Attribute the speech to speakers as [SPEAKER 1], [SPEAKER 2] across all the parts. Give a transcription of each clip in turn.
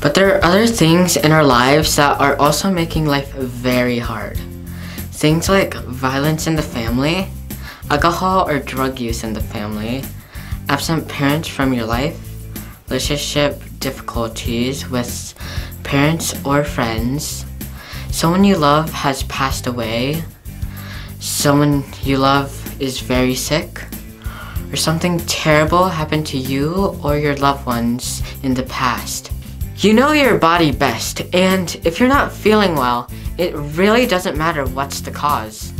[SPEAKER 1] But there are other things in our lives that are also making life very hard. Things like violence in the family, alcohol or drug use in the family, absent parents from your life, relationship difficulties with parents or friends, someone you love has passed away, someone you love is very sick, or something terrible happened to you or your loved ones in the past. You know your body best, and if you're not feeling well, it really doesn't matter what's the cause.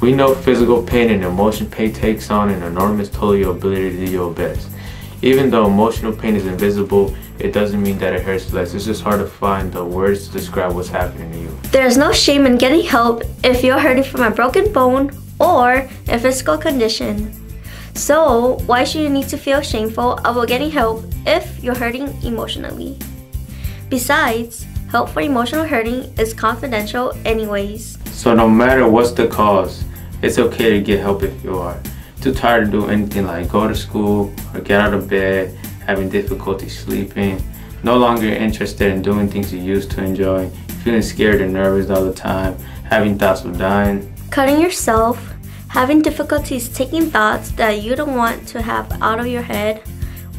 [SPEAKER 2] We know physical pain and emotion pain takes on an enormous toll on your ability to do your best. Even though emotional pain is invisible, it doesn't mean that it hurts less. It's just hard to find the words to describe what's happening to you.
[SPEAKER 3] There's no shame in getting help if you're hurting from a broken bone or a physical condition. So, why should you need to feel shameful about getting help if you're hurting emotionally? Besides, help for emotional hurting is confidential, anyways.
[SPEAKER 2] So no matter what's the cause, it's okay to get help if you are too tired to do anything like go to school or get out of bed, having difficulty sleeping, no longer interested in doing things you used to enjoy, feeling scared and nervous all the time, having thoughts of dying.
[SPEAKER 3] Cutting yourself, having difficulties taking thoughts that you don't want to have out of your head,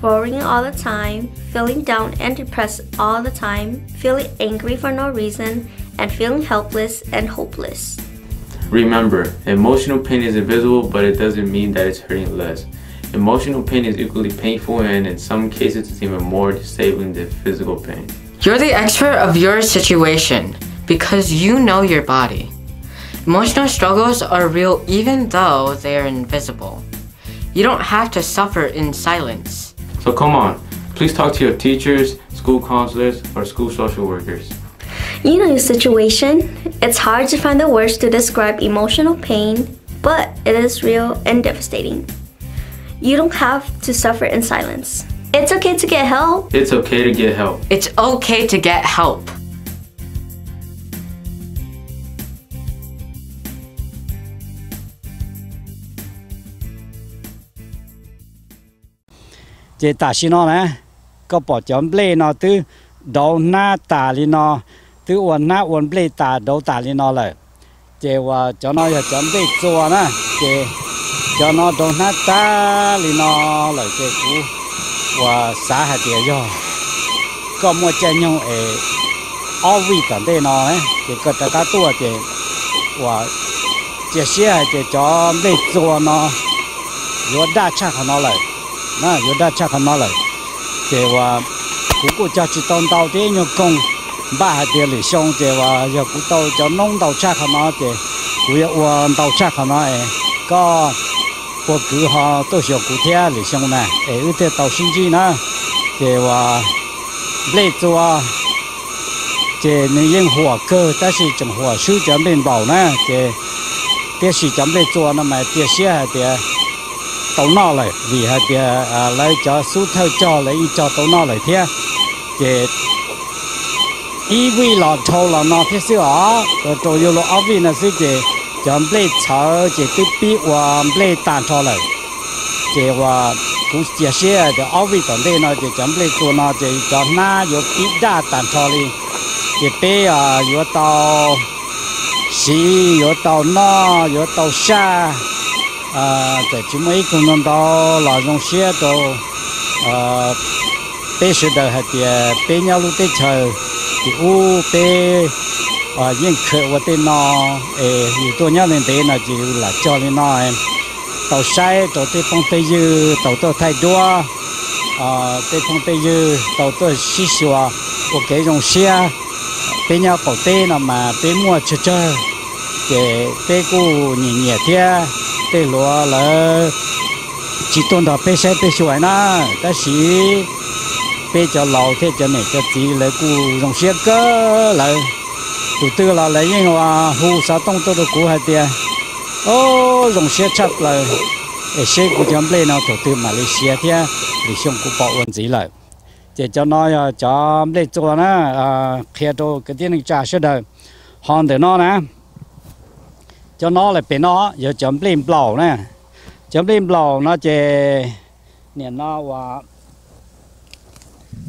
[SPEAKER 3] worrying all the time, feeling down and depressed all the time, feeling angry for no reason, and feeling helpless and hopeless.
[SPEAKER 2] Remember, emotional pain is invisible, but it doesn't mean that it's hurting less. Emotional pain is equally painful and in some cases it's even more disabling than physical pain.
[SPEAKER 1] You're the expert of your situation because you know your body. Emotional struggles are real even though they are invisible. You don't have to suffer in silence.
[SPEAKER 2] So come on, please talk to your teachers, school counselors, or school social workers.
[SPEAKER 3] You know your situation. It's hard to find the words to describe emotional pain, but it is real and devastating. You don't have to suffer in silence. It's okay to get help.
[SPEAKER 2] It's okay to get help.
[SPEAKER 1] It's okay to get help.
[SPEAKER 4] Chế tả xin nó nè có bỏ chấm lê nó từ đầu na tả li nó từ uốn na uốn lê tả đầu tả li nó lại. Chế và cho nó giờ chấm lê chua nè chế cho nó đầu na tả li nó lại chế cú và xã hạt địa cho có mua chân nhau ở ở vị tận đây nó ấy chế có ta ta tua chế và chế xe chế cho lê chua nó rồi đa chắc nó lại na, yo da cha khana la ke wa ku ku cha chi tong tao te nyo kong. Ba ha de le xiong je wa yo ku tao cho nong tao cha khana te. Ku ya wa tao cha khana e. Có bộ cứ họ tôi hiểu cụ thể là xong nè để ưu tiên tàu sinh chi nè để và lấy cho để nên yên hòa cơ ta chỉ chấm hòa sư chấm bên bảo nè để để chỉ chấm lấy cho nó mà để xe để tàu nọ lại vì hai kia à lấy cho su theo cho, lấy cho tàu nọ lại thế. Để ý vì là thâu là nó thế xưa à rồi rồi yêu là ở vì là sự để chọn lấy chờ chỉ tiếp bị và lấy tàn cho lại để và cũng chia sẻ để ở vì tận đây nó để chọn lấy cho nó để cho na yêu bị đa tàn cho đi để bé à yêu tàu xí yêu tàu nọ yêu tàu xa à tại chúng mấy công nhân đó là dùng xe đồ à bé sẽ đợi hay tiền bé nhau lúc tết chờ thì u bé à những khởi và tên nó, ê nhiều tôi nhớ lên thế là chỉ là cho lên nó, em. Tàu sai, tàu tết phong tây dư, tàu tôi thay đua à tết phong tây dư, tàu tôi xí xùa ok dùng xe bé nhau bảo tê là mà bé mua chơi chơi để bé cô nhìn nhẹ thế tê lúa là chỉ tôn đó bê xe bê xuôi na ta xí bê cho lâu thế cho này cho tí, lấy cụ dòng xe cơ. Là tụ tư là lấy những hoa hù sa tông tôi được cú hai tia. Ô, dòng xe chắc là để xe của chúng lên nó tụ tư mà lấy Malaysia thì để xong của bảo ổn gì lại. Chỉ cho nói cho lên cho nó à đồ, cái tiền trả sẽ đời. Hòn để nó nè cho nó là bên nó. Giờ chấm lên bầu nè. Chấm lên bầu nó chè nè, nó và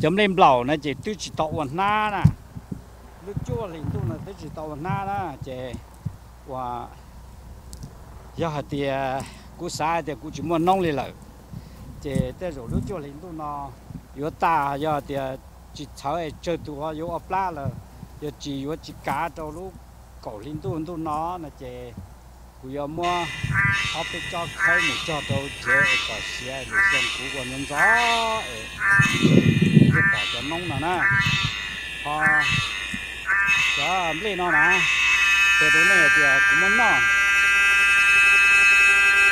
[SPEAKER 4] chấm lên bầu nó chè tôi chỉ tàu hoàn na nè. Lúc chua lên tôi là tôi chỉ tàu hoàn na đó. Chè và giờ thì à, cú sai thì cú chỉ muốn nông lên lại. Chè tới rồi lúc chua lên tôi nó. Yếu ta, giờ thì à, chỉ cháu ấy chơi tu à, yếu ấp la rồi giờ chỉ, yếu chỉ cá cho lúc cổ linh tu tu nó là chế, cú yo mua học biết cho khơi một cho đâu chế, có xe để xem cú của nhân gió cái bỏ cho nông là nè họ cho lên nó nè thế đối nè chế, cũng muốn nó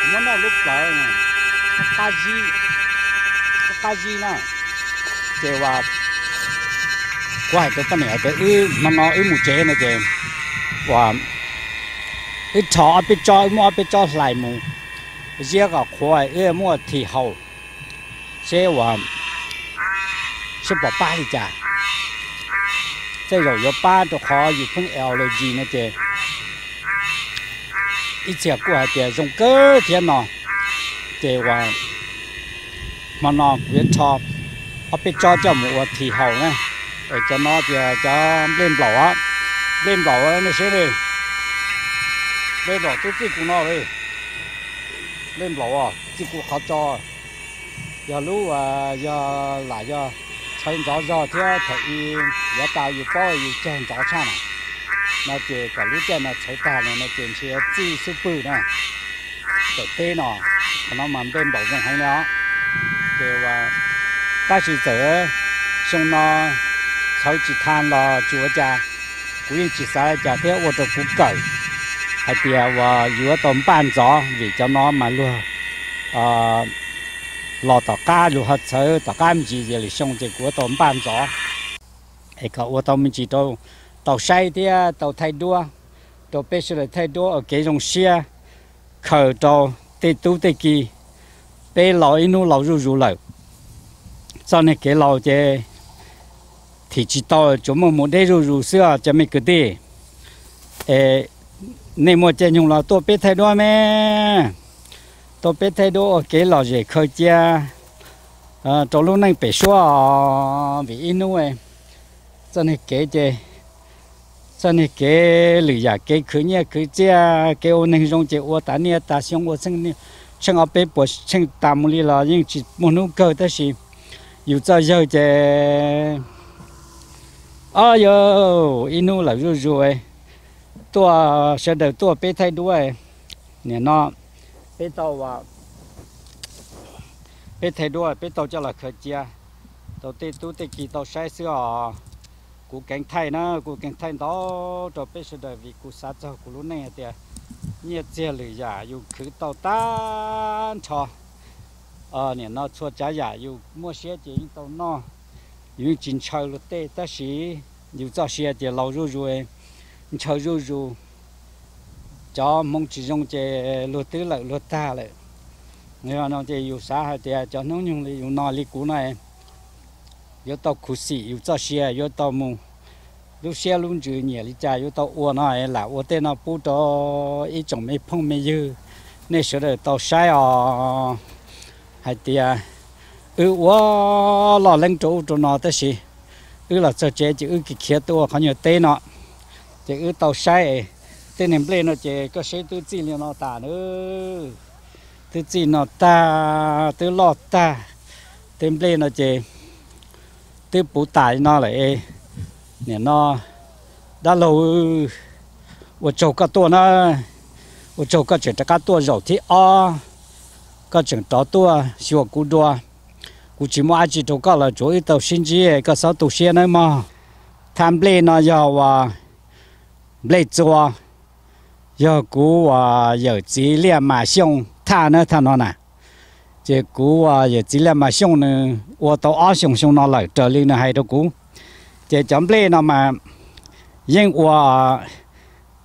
[SPEAKER 4] cũng muốn nó lúc đó nè cá gì cá gì nè chế và quay cái phần này cái ư nó nó ư một chế. này chè và ít chó ít chó mua ít chó lại mù. Giết cả khoai ít mua thì hậu sẽ và sẽ bỏ ba đi chả. Sẽ rồi ba đồ khó gì không eo là gì nữa chứ ít chè của chè dùng cơ thiên nọ. Chè và mà nó quyết cho, ở bên cho cho một thì hậu này để cho nó cho lên lẩu á bên bỏ này sẽ đi bên đỏ tôi chỉ cũng nói đi bên đỏ à chỉ cũng khó cho. Giờ lúc à giờ lại giờ chân gió gió thế thì giờ tao giờ bao giờ chân gió chăng mà chỉ cả lúc chân nó chạy tao này nó chỉ chỉ chỉ sư bự này. Cái tên nó nó mà bên bỏ rằng hay nó kêu là ta chỉ dễ xong nó, sau chỉ than lo chúa cha quý chị xã chả thế ô tô cũng cởi. Hay thì à, và giữa tôm ban gió, vì cho nó mà luôn à lò tàu hết sớ tàu cá mình chỉ để xong thì của tôm ban gió. Thì cả ô tô mình chỉ đâu tàu say thì à, tàu thay đua, tàu bây thay đua cái dòng xe khởi tàu, tê tú tê kỳ bây lò inu lò rù rù cho nên cái lò chơi thì chỉ tao chúng mình một đây rồi rồi xưa cho mình cứ đi. Ê nên một chân nhung là tôi biết thay đổi mẹ. Tôi biết thay đó cái lò gì khơi cha, à trong lúc này bị xóa vì in nuôi cho nên cái gì cho nên cái lười giả cái khứ nhẹ khứ cha cái ô nên trong chỉ ô ta nhẹ ta xong ô sinh nhẹ xong ở bên bờ sinh ta mua đi là nhưng chỉ muốn nấu cơ đó là yêu cho giờ cái à inu là rú rú ấy. Tua sẽ được tua bé thay đuôi. Nè, nó bé tàu và bé thay đuôi bé tàu cho là khởi chia. Tàu tê tu tê kỳ, tàu sai xưa à, cú cánh thay nó, cú cánh thay đó, cho bé sẽ được vì cú sát cho cú lúc này thì nhiệt chia lử giả yêu khử tàu tan cho. Ờ nè, nó chua trái giả yêu mua xe chỉ tàu no những chính chờ lúc tê ta sĩ nhiều cho xe thì lâu rồi rồi chờ rồi rồi mong chỉ dùng chế lúa tứ lại lúa ta lại nếu nó chế yêu xa hay thì cho nó nhung đi yêu nọ này yêu tàu cú sĩ yêu cho xe yêu tàu mù lúc xe luôn chữ nhẹ đi cha yêu tàu ô này là ô tên nó bút đó ít chồng mấy phong mấy dư nên sửa đời tàu à hay thì ừ wa lo lên chỗ chỗ nó tới gì ừ là cho chế chứ ừ cái kia tôi không nhớ tên nó tàu ừ tên em lên nó chỉ có sẽ tự chỉ liền nó ta nữa tự chỉ nó ta tự lo ta tên lên nó chỉ tự bù tải nó lại, nè nó đã lâu ở chỗ cái tua nó. Ở chỗ cái chuyện cái tua rồi thì o. Cái chuyện đó tua xíu cú đua cụ chỉ mua chỉ đâu có là chỗ ít tàu sinh chi có sáu tàu xe nữa mà tham lê nó giờ và lê chùa giờ cú và giờ chỉ lia mà xong tha nữa tha nó nè chỉ cú và giờ chỉ lia mà xong nữa ô tàu ở xong xong nó lại trở lên là hay đâu cú chỉ chấm lê nó mà nhưng và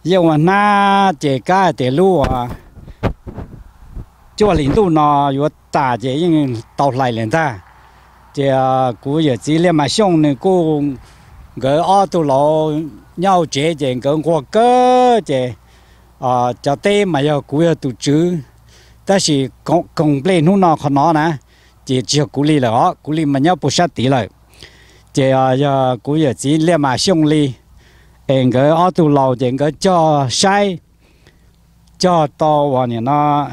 [SPEAKER 4] giờ mà na chỉ cái để lu à chỗ lính lu nó vừa tả chỉ nhưng lại lên ta thì cú giờ chỉ là mà xong này cô cái ô tô lò nhau chế chế cái qua cơ chế à cho tê mà giờ cú giờ tụ chứ ta chỉ công công lên nó nó khó nó nè chỉ chỉ cú li là cú li mà nhau bù sát tí lại chế à giờ cú giờ chỉ là mà xong li em cái ô tô lò chế cái cho sai cho to vào nó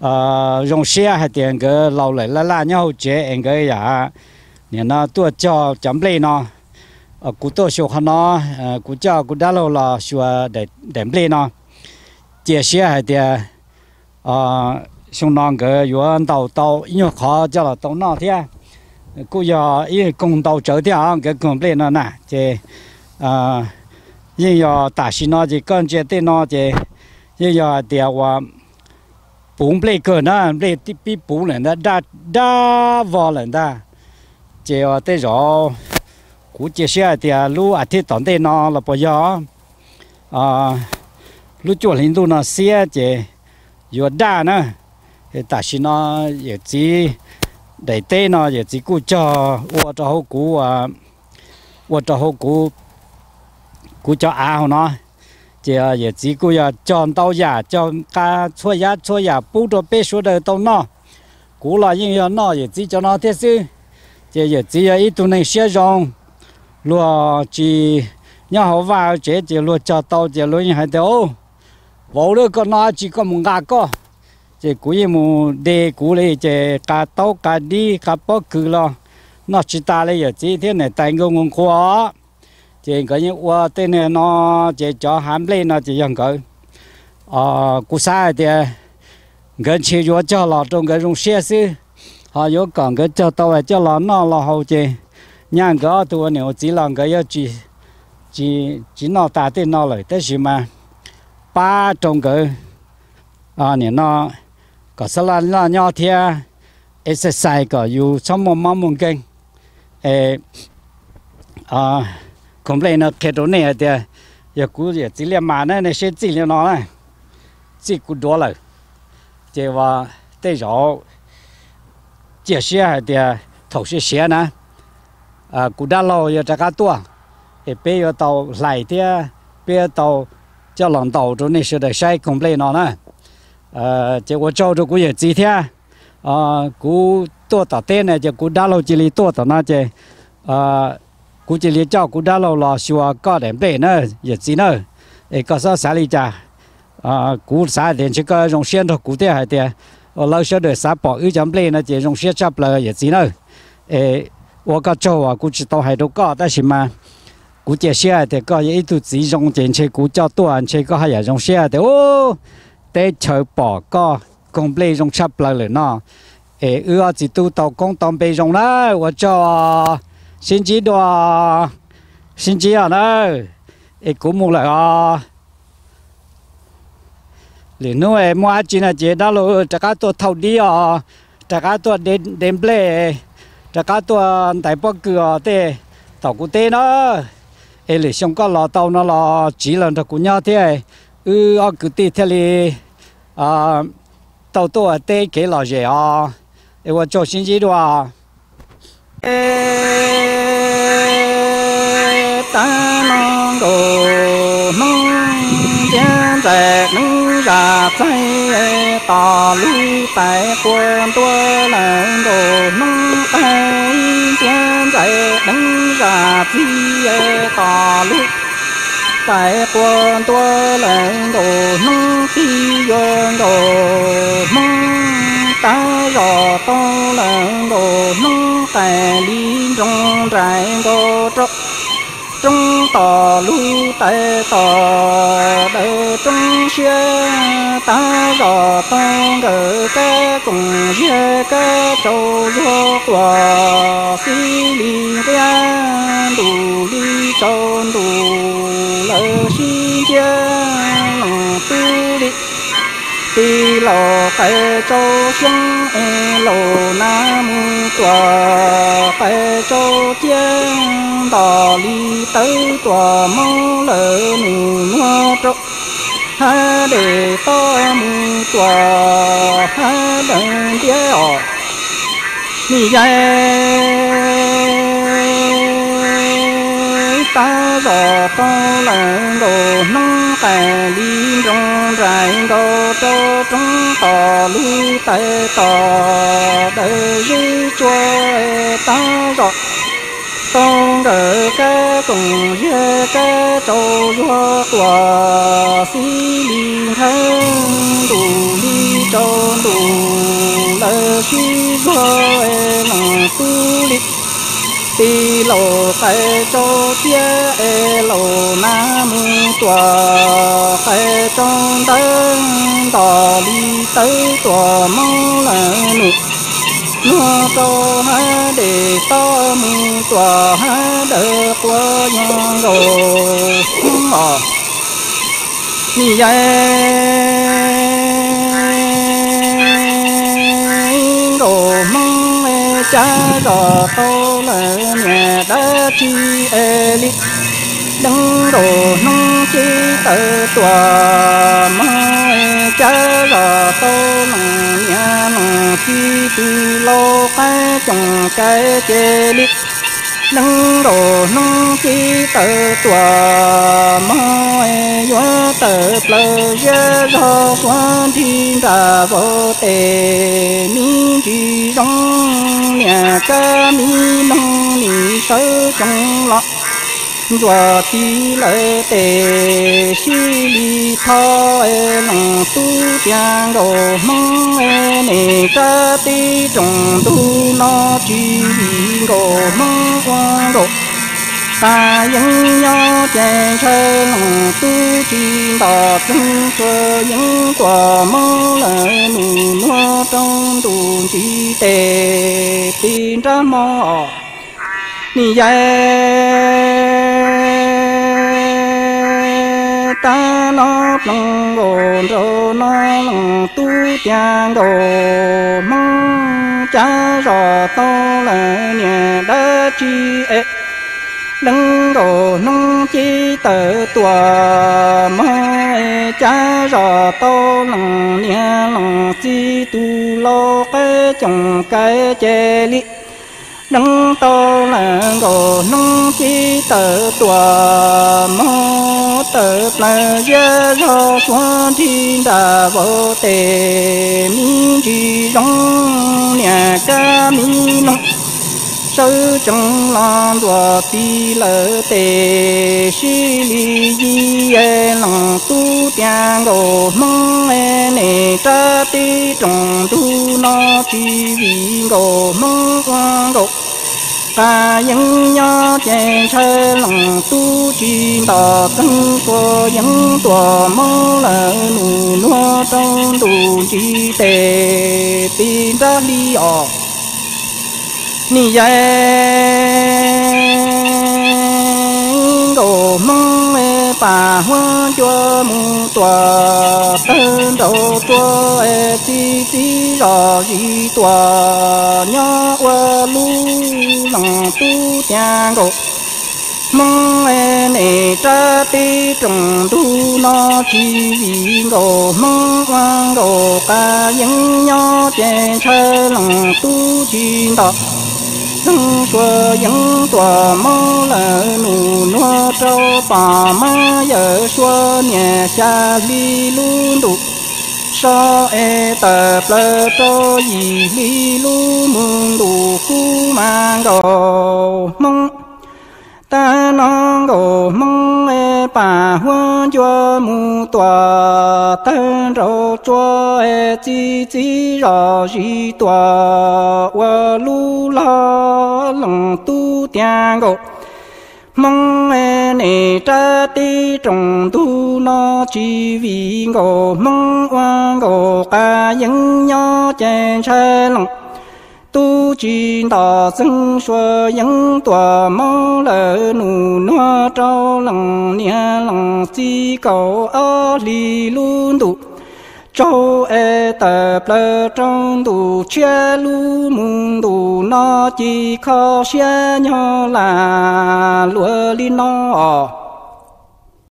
[SPEAKER 4] nhà nó ờ dùng xe hay tiền cái lâu lại la la nhau chế em cái ya nhà nó tua cho chấm lên nó ờ cú tôi số nó cú cho cú đã lâu là số để để lên nó chế xe hay tiền ờ xong nó cái yếu tàu tàu因为khó cho là tàu nó thế cú giờ ý cùng tàu chở thế cái cùng lên nó nè chế ờ nhưng giờ ta xin nó chỉ con chế tên nó chế nhưng giờ thìว่า bún bê cơ nè bê tí bí bún lên đó đa đa vào lên đó chỉ ở đây rồi cú chỉ xe thì lú ở thì tận đây nó là bây giờ à lú chuột hình tu nó xe chỉ vừa đa nữa ta xin nó giờ chỉ để tê nó giờ chỉ cú cho ô cho hậu cú à ô cho hậu cú cú cho áo nó giờ giờ chỉ cô giờ chọn tàu giả cho cá chua giả chua giả bù cho bé số đời tàu nọ cú là những giờ nọ chỉ cho nó thế giờ chỉ giờ ít tụ này xe rong lúa chỉ nhau họ vào chỉ lúa cho tàu chỉ lúa như hai tàu vô được con nó chỉ có một ngà co chỉ cú gì mù đề cú này chỉ cá tàu cá đi cá cứ lo nó chỉ ta lấy chỉ thế này tay ngông ngông khó chỉ có những qua tên này nó chỉ cho hám lên nó chỉ dùng cái à, cú à, sai thì gần chỉ cho cho lọ trong cái dùng xe xí. Họ vô còn cái cho tàu cho lọ nó lọ hậu chỉ nhang cái tôi nếu chỉ làm cái chỉ chỉ chỉ nó ta tên nó lại, thế gì mà. Ba trong cái à nè nó có sao là nó nhau thì exercise có yêu xong một mong muốn kinh ê à không complain nó kẹt chỗ này thì, giờ cú giờ chỉ là mà nó này sẽ chỉ là nó này chỉ cú đó là thì và tới rồi chỉ xe thì, thầu xe xe nè. À cú đã lâu giờ chắc cả tua. Thì bây giờ tàu lại thì, bây giờ tàu cho lòng tàu chỗ này sẽ được sai, complain nó nè. À thì có cho cho cú giờ chỉ thế. À cú tua tàu tên này thì cú đã lâu chỉ là tua tàu nó chỉ à cú chỉ liệt cho cú đã lâu là xua có điểm bể nữa giờ gì nữa ấy có sao xả lý cha à cú xả đến chỉ có dùng xuyên thôi cú thế hay thế ở lâu sau được xả bỏ ư chấm bể nó chỉ dùng xuyên chấp là giờ gì nữa ấy 我个做啊，估计都还都搞，但是嘛，估计现在的个一度只用进去，估计多人去个还要用现在的哦，得抽宝个，公布用差不了了呢。诶，我要只都到公当被用啦，我做。 Xin chỉ đò xin chỉ à nè cũng mua lại à liền nó em mua chỉ là chỉ đó rồi tất cá tôi thâu đi ờ. à tất cá tôi đến đến ple tất cá tôi tại bắc cửa ờ, thế tàu cũng thế nó. Ê liền xong có lò tàu nó lò chỉ là nó cũng nhau thế ừ ở cứ tê thế li à tàu tôi tê cái lò gì à em cho xin chỉ đồ à ta non đồ mong chén dẹt nữ ra say tò lưu tại quân tua là đồ mong tay chén dẹt nữ ra chi tò lưu tại quân tua là đồ nông ti yon đồ mong ta rò to là đồ nông tại đi trong trại đồ trọc trung tò lu tệ tò đệ trung xe ta rò tông gỡ ca cùng dê ca châu vô quả phi li ra đủ đi châu đủ lỡ xin chia lòng tư đi tì lò cái châu xuống e lò nam tòa cái châu chiên
[SPEAKER 5] li tới tòa mong lỡ nụ ngô trọc ha để to mù tòa ha đừng tía ọ ni dây ta rõ to lợn đồ nông tà đi rong rải đồ cho trong tò lưu tay tò. Đời dư chua e ta giò tông đỡ ca cùng dê ca trâu doa tòa xí thân đủ đi trâu đủ lơ xí doa lòng tu li tì lô khai cho tia e lô nam tòa khai trong đơn tòa đi tới tòa mong là nụ nó to ha để to mu tòa ha đỡ qua nhà rồi mà như dây đồ mong e cha rõ to là nhà đã chi e lý đấng đồ nông chi tự tòa mai cha rõ to nhà là chi tu lo cái chồng cái chê lít nâng đồ nâng chi tờ tùa mai gió tờ lơ gió gió quan thiên ra vô tề. Mi chi rong nhà ca mi nông mi sơ trong lọc dọa tí lệ tề xí lì tho e lòng tu giang đồ mong e nề ca tí trồng tu nó chi lì đồ mong quang đồ ta dân nho chè chơ lòng tu chi đỏ chân chơ những quả mơ lệ nụ nó trong tu chi tề. Tin ra mò ni ya ta nó lòng gồn rô nó lòng tu tiang đồ mong cha rò to là nhà đã chi ế đấng đồ nông chi tự tòa mai cha rò to lòng nhà lòng chi tu lo cái chồng cái che li nâng to là gồ, nâng chi tự tòa mô tự là gia do xóa thi đà vô tề mi chi rong nhà ca mi nông sơ trong lan đùa ti lỡ tề si li di e lòng tu tiang gồ mong e nề tu chi vi quang ta dân nho chè chơ lòng tu chi đò cân của dân tòa mô lỡ nụ nua trong đủ chi tề tin ra li ọ ni dây đồ mong e bà hoa cho mu tòa tân đầu cho e ti ti rò gì tòa nhớ qua lu lòng tu tiang đồ mong e nề cha ti trồng tu nó chi vì đồ mong quang đồ ca những nho chè chơi lòng tu chi đọc dân xua dân tòa mô là nụ nua trâu bà ma giờ xua nhà xa li luôn đục so e tập lơ trô gì li lu mương đủ khu mang đồ mong ta non gồ mong e bà hoa cho mu tòa. Tân rô cho e chi chi rò gì tòa. Wa lu la lòng tu tiang gồ mong e nề tra ti trồng tu nó chi vì gồ mong oan gồ ca dân nho chèn xe lòng tu chi đà sinh xua dân tòa mong lỡ nụ noa trao lòng nia lòng si cầu ở li luôn đủ châu e tờ lơ trong đủ chia lu mùng đủ nó chỉ khó xe nhỏ là lúa li nó